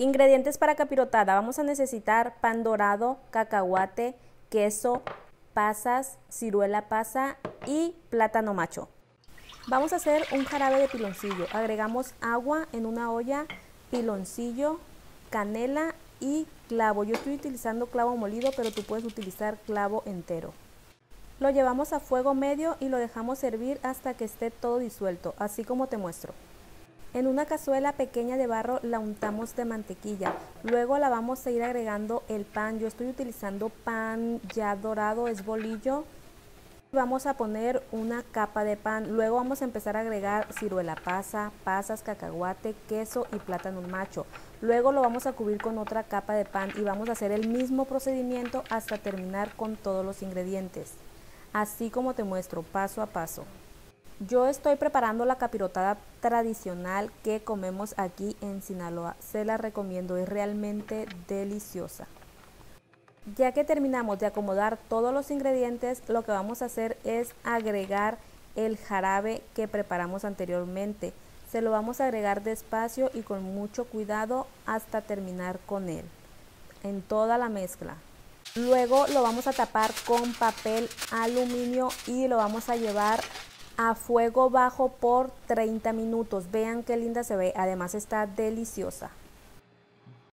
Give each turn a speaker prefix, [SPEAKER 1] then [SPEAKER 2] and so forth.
[SPEAKER 1] Ingredientes para capirotada. Vamos a necesitar pan dorado, cacahuate, queso, pasas, ciruela pasa y plátano macho. Vamos a hacer un jarabe de piloncillo. Agregamos agua en una olla, piloncillo, canela y clavo. Yo estoy utilizando clavo molido, pero tú puedes utilizar clavo entero. Lo llevamos a fuego medio y lo dejamos hervir hasta que esté todo disuelto, así como te muestro. En una cazuela pequeña de barro la untamos de mantequilla. Luego la vamos a ir agregando el pan. Yo estoy utilizando pan ya dorado, es bolillo. Vamos a poner una capa de pan. Luego vamos a empezar a agregar ciruela pasa, pasas, cacahuate, queso y plátano macho. Luego lo vamos a cubrir con otra capa de pan y vamos a hacer el mismo procedimiento hasta terminar con todos los ingredientes. Así como te muestro paso a paso. Yo estoy preparando la capirotada tradicional que comemos aquí en Sinaloa. Se la recomiendo, es realmente deliciosa. Ya que terminamos de acomodar todos los ingredientes, lo que vamos a hacer es agregar el jarabe que preparamos anteriormente. Se lo vamos a agregar despacio y con mucho cuidado hasta terminar con él en toda la mezcla. Luego lo vamos a tapar con papel aluminio y lo vamos a llevar a fuego bajo por 30 minutos. Vean qué linda se ve, además está deliciosa.